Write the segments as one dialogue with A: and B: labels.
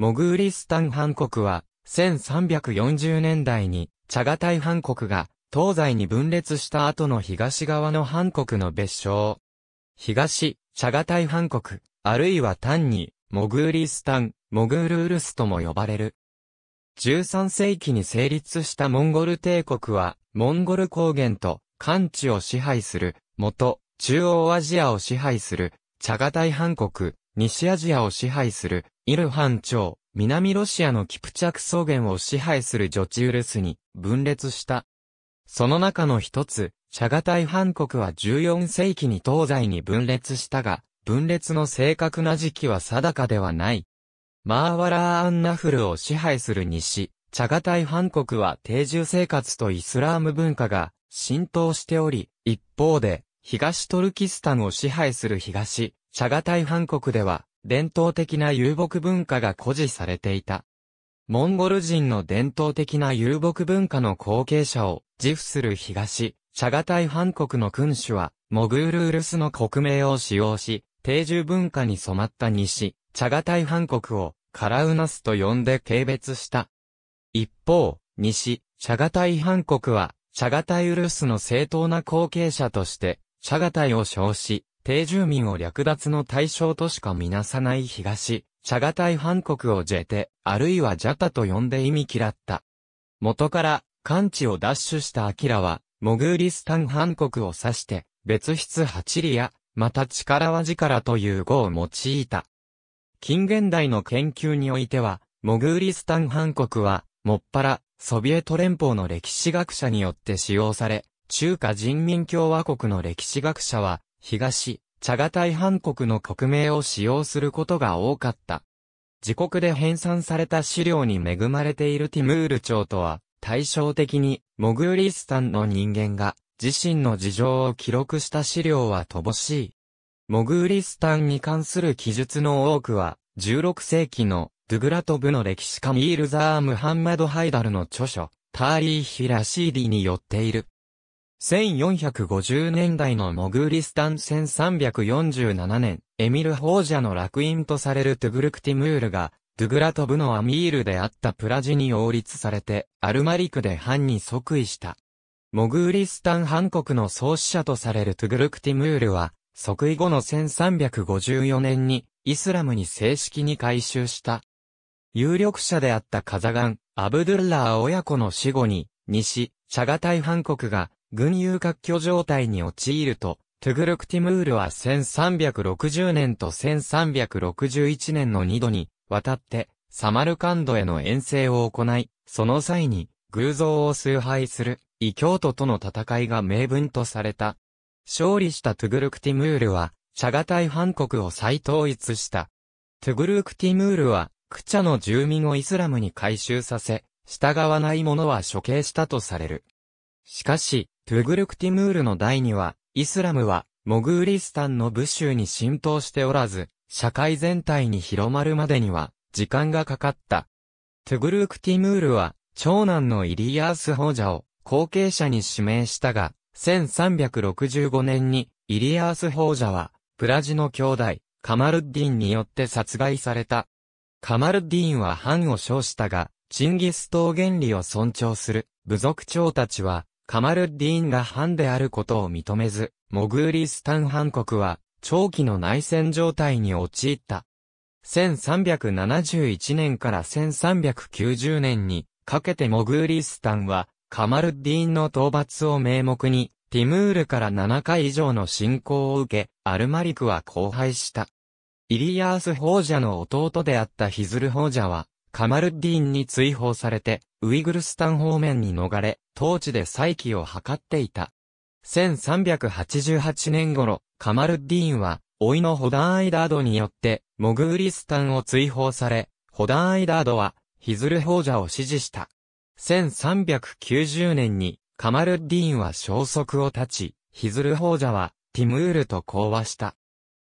A: モグーリスタン藩国は、1340年代に、チャガタイ藩国が、東西に分裂した後の東側の藩国の別称。東、チャガタイ藩国、あるいは単に、モグーリスタン、モグールウルスとも呼ばれる。13世紀に成立したモンゴル帝国は、モンゴル高原と漢地を支配する、元、中央アジアを支配する、チャガタイ・ハン国、西アジアを支配する、イルハン朝、南ロシアのキプチャク草原を支配するジョチウルスに分裂した。その中の一つ、チャガタイ・ハン国は14世紀に東西に分裂したが、分裂の正確な時期は定かではない。マーワラーアンナフルを支配する西チャガタイ・ハン国は定住生活とイスラーム文化が浸透しており、一方で、東トルキスタンを支配する東チャガタイ・ハン国では、伝統的な遊牧文化が固持されていた。モンゴル人の伝統的な遊牧文化の後継者を自負する東、チャガタイ藩国の君主は、モグールウルスの国名を使用し、定住文化に染まった西、チャガタイ藩国をカラウナスと呼んで軽蔑した。一方、西、チャガタイ藩国は、チャガタイウルスの正当な後継者として、チャガタイを称し、定住民を略奪の対象としかみなさない東、チャガタイ藩国をジェテ、あるいはジャタと呼んで意味嫌った。元から、漢地を奪取したアキラは、モグーリスタン藩国を指して、別筆ハチリや、また力は力という語を用いた。近現代の研究においては、モグーリスタン藩国は、もっぱら、ソビエト連邦の歴史学者によって使用され、中華人民共和国の歴史学者は、東、チャガタイ藩国の国名を使用することが多かった。自国で編纂された資料に恵まれているティムール朝とは、対照的に、モグーリスタンの人間が、自身の事情を記録した資料は乏しい。モグーリスタンに関する記述の多くは、16世紀のドゥグラト部の歴史家ミールザー・ムハンマド・ハイダルの著書、ターリーヒ・ラシーディーによっている。1450年代のモグーリスタン1347年、エミル・ホージャの落胤とされるトゥグルクティムールが、ドゥグラト部のアミールであったプラジに擁立されて、アルマリクでハンに即位した。モグーリスタン・ハン国の創始者とされるトゥグルクティムールは、即位後の1354年に、イスラムに正式に改宗した。有力者であったカザガン、アブドゥッラー親子の死後に、西チャガタイ・ハン国が群雄割拠状態に陥ると、トゥグルクティムールは1360年と1361年の2度にわたってサマルカンドへの遠征を行い、その際に偶像を崇拝する異教徒との戦いが名分とされた。勝利したトゥグルクティムールは、チャガタイ・ハン国を再統一した。トゥグルクティムールは、クチャの住民をイスラムに改宗させ、従わない者は処刑したとされる。しかし、トゥグルクティムールの代には、イスラムは、モグーリスタンの部衆に浸透しておらず、社会全体に広まるまでには、時間がかかった。トゥグルクティムールは、長男のイリヤース・ホージャを後継者に指名したが、1365年に、イリヤース・ホージャは、プラジの兄弟、カマルッディンによって殺害された。カマルッディンは藩を称したが、チンギス島原理を尊重する部族長たちは、カマルッディーンが藩であることを認めず、モグーリスタン藩国は、長期の内戦状態に陥った。1371年から1390年にかけてモグーリスタンは、カマルッディーンの討伐を名目に、ティムールから7回以上の侵攻を受け、アルマリクは荒廃した。イリヤース王者の弟であったヒズル王者は、カマルッディーンに追放されて、ウイグルスタン方面に逃れ、統治で再起を図っていた。1388年頃、カマルッディーンは、老いのホダーアイダードによって、モグーリスタンを追放され、ホダーアイダードは、ヒズル王者を支持した。1390年に、カマルッディーンは消息を絶ち、ヒズル王者は、ティムールと講和した。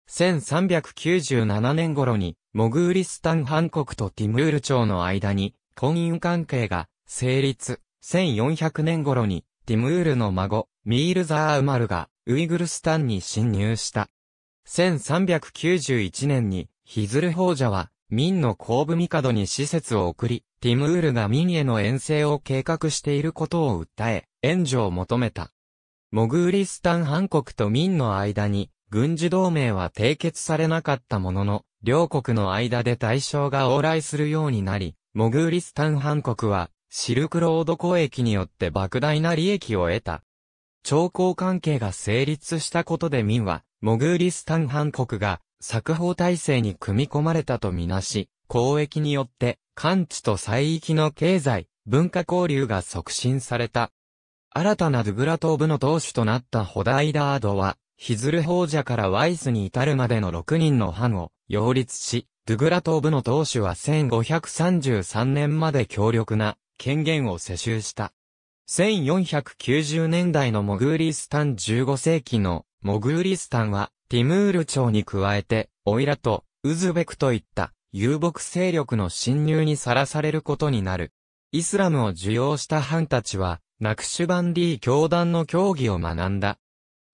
A: 1397年頃に、モグーリスタン藩国とティムール朝の間に、婚姻関係が成立。1400年頃に、ティムールの孫、ミールザーウマルが、ウイグルスタンに侵入した。1391年に、ヒズル王者は、民の後部帝に施設を送り、ティムールが民への遠征を計画していることを訴え、援助を求めた。モグーリスタン藩国と民の間に、軍事同盟は締結されなかったものの、両国の間で対象が往来するようになり、モグーリスタン藩国は、シルクロード交易によって莫大な利益を得た。朝貢関係が成立したことで民は、モグーリスタン藩国が、作法体制に組み込まれたとみなし、交易によって、関地と西域の経済、文化交流が促進された。新たなドゥグラ東部の当主となったホダイダードは、ヒズル王者からワイスに至るまでの6人の藩を擁立し、ドゥグラ東部の当主は1533年まで強力な権限を世襲した。1490年代のモグーリスタン15世紀のモグーリスタンはティムール朝に加えてオイラとウズベクといった遊牧勢力の侵入にさらされることになる。イスラムを受容した藩たちはナクシュバンディ教団の教義を学んだ。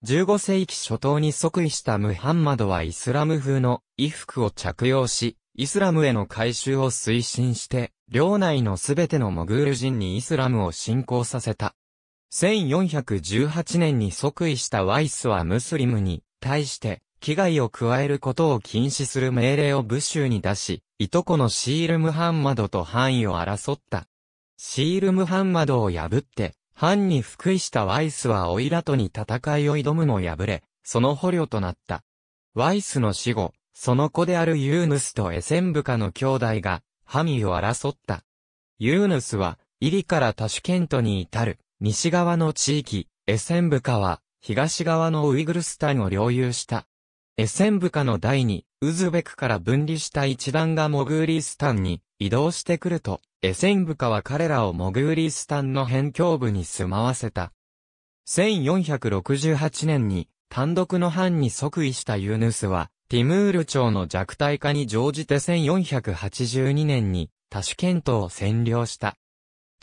A: 15世紀初頭に即位したムハンマドはイスラム風の衣服を着用し、イスラムへの改宗を推進して、領内のすべてのモグール人にイスラムを信仰させた。1418年に即位したワイスはムスリムに対して危害を加えることを禁止する命令を武州に出し、いとこのシール・ムハンマドと範囲を争った。シール・ムハンマドを破って、藩に服位したワイスはオイラとに戦いを挑むも敗れ、その捕虜となった。ワイスの死後、その子であるユーヌスとエセンブカの兄弟が、ハミを争った。ユーヌスは、イリからタシュケントに至る、西側の地域、エセンブカは、東側のウイグルスタンを領有した。エセンブカの第二、ウズベクから分離した一団がモグーリスタンに移動してくると、エセンブカは彼らをモグーリスタンの辺境部に住まわせた。1468年に単独の藩に即位したユヌスは、ティムール朝の弱体化に乗じて1482年にタシュケントを占領した。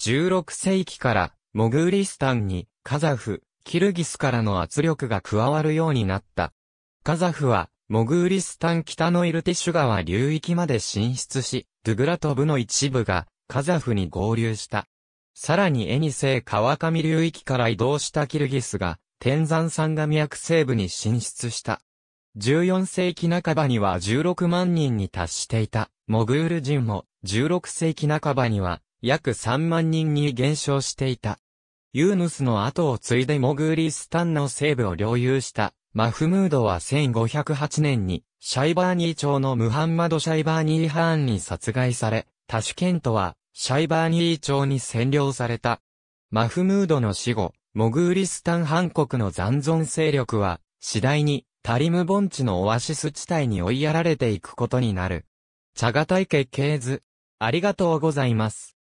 A: 16世紀からモグーリスタンにカザフ、キルギスからの圧力が加わるようになった。カザフはモグーリスタン北のイルティシュ川流域まで進出し、ドゥグラトブの一部がカザフに合流した。さらにエニセイ川上流域から移動したキルギスが天山山河脈西部に進出した。14世紀半ばには16万人に達していた、モグール人も、16世紀半ばには、約3万人に減少していた。ユーヌスの後を継いでモグーリスタンの西部を領有した、マフムードは1508年に、シャイバーニー朝のムハンマド・シャイバーニーハーンに殺害され、タシュケントは、シャイバーニー朝に占領された。マフムードの死後、モグーリスタン藩国の残存勢力は、次第にタリム盆地のオアシス地帯に追いやられていくことになる。チャガタイケ系図。ありがとうございます。